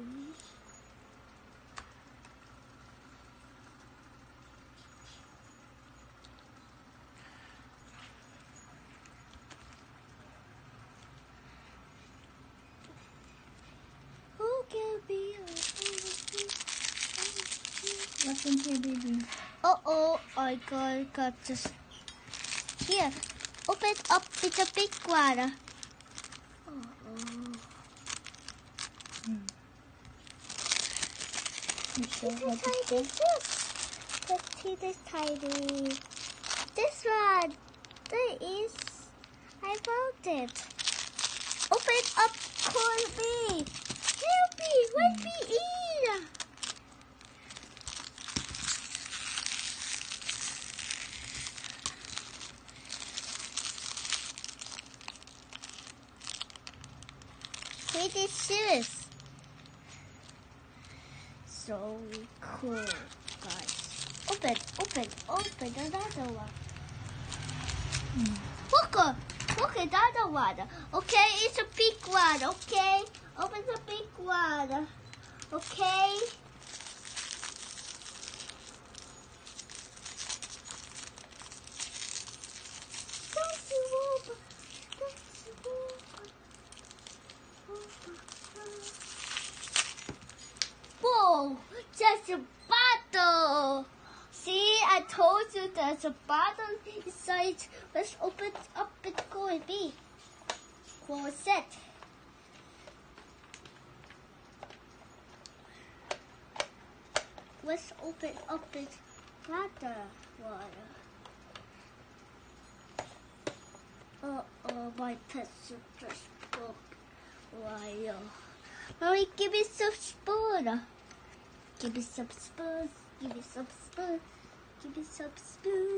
Who can be a What's in here, baby? Uh oh, I got, got this. Here, open up, it's a big one. Uh oh. You sure This what is this. Let's this tiny. This one. There is. I found it. Open up, Colby. Help me, let me in. See these shoes. So cool, guys. Open, open, open another one. Look, look at another one. Okay, it's a big one. Okay, open the big one. Okay. Don't you open? Don't you Whoa, just a bottle. See, I told you there's a bottle inside. Let's open up it's going to be. Closet. Let's open up its water. Water. Uh oh, my pencil just broke. Why? uh, Mommy, give me some spoon. Give me some spoons. Give me some spoon. Give me some spoon.